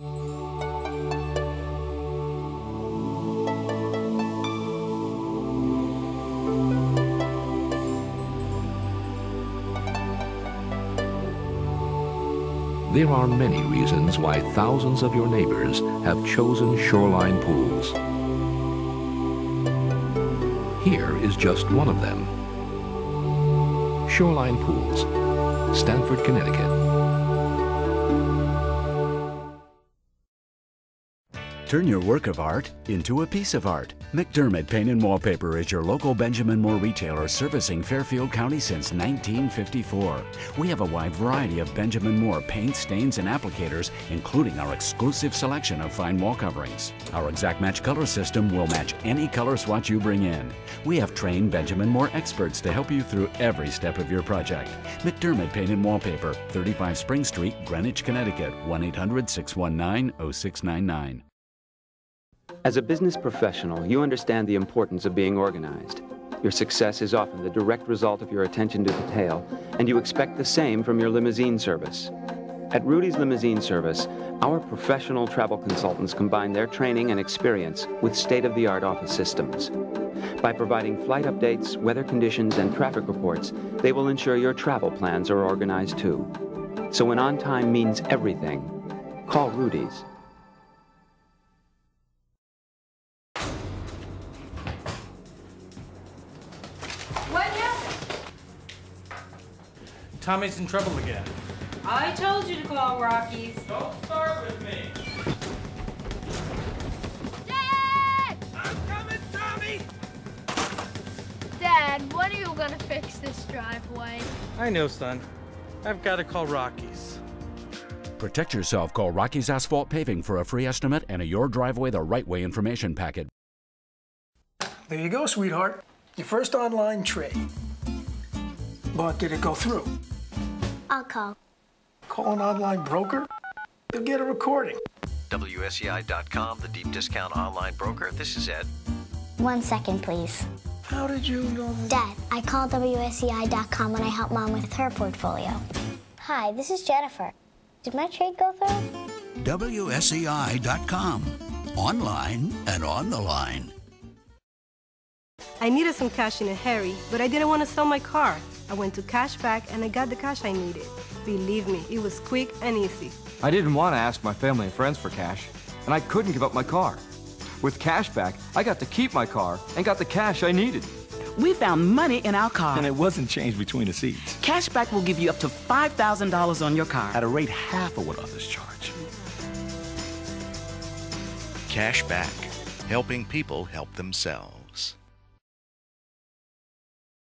There are many reasons why thousands of your neighbors have chosen shoreline pools. Here is just one of them. Shoreline Pools, Stamford, Connecticut. Turn your work of art into a piece of art. McDermott Paint and Wallpaper is your local Benjamin Moore retailer servicing Fairfield County since 1954. We have a wide variety of Benjamin Moore paint, stains, and applicators, including our exclusive selection of fine wall coverings. Our exact match color system will match any color swatch you bring in. We have trained Benjamin Moore experts to help you through every step of your project. McDermott Paint and Wallpaper, 35 Spring Street, Greenwich, Connecticut, 1 800 619 0699. As a business professional, you understand the importance of being organized. Your success is often the direct result of your attention to detail, and you expect the same from your limousine service. At Rudy's Limousine Service, our professional travel consultants combine their training and experience with state-of-the-art office systems. By providing flight updates, weather conditions, and traffic reports, they will ensure your travel plans are organized too. So when on time means everything, call Rudy's. What happened? Tommy's in trouble again. I told you to call Rocky's. Don't start with me. Dad! I'm coming, Tommy! Dad, when are you gonna fix this driveway? I know, son. I've got to call Rocky's. Protect yourself. Call Rocky's Asphalt Paving for a free estimate and a Your Driveway the Right Way information packet. There you go, sweetheart. Your first online trade. But did it go through? I'll call. Call an online broker? You'll get a recording. WSEI.com, the deep discount online broker. This is Ed. One second, please. How did you know that? Dad, I called WSEI.com when I helped Mom with her portfolio. Hi, this is Jennifer. Did my trade go through? WSEI.com. Online and on the line. I needed some cash in a hurry, but I didn't want to sell my car. I went to Cashback and I got the cash I needed. Believe me, it was quick and easy. I didn't want to ask my family and friends for cash, and I couldn't give up my car. With Cashback, I got to keep my car and got the cash I needed. We found money in our car. And it wasn't changed between the seats. Cashback will give you up to $5,000 on your car. At a rate half of what others charge. Cashback, helping people help themselves.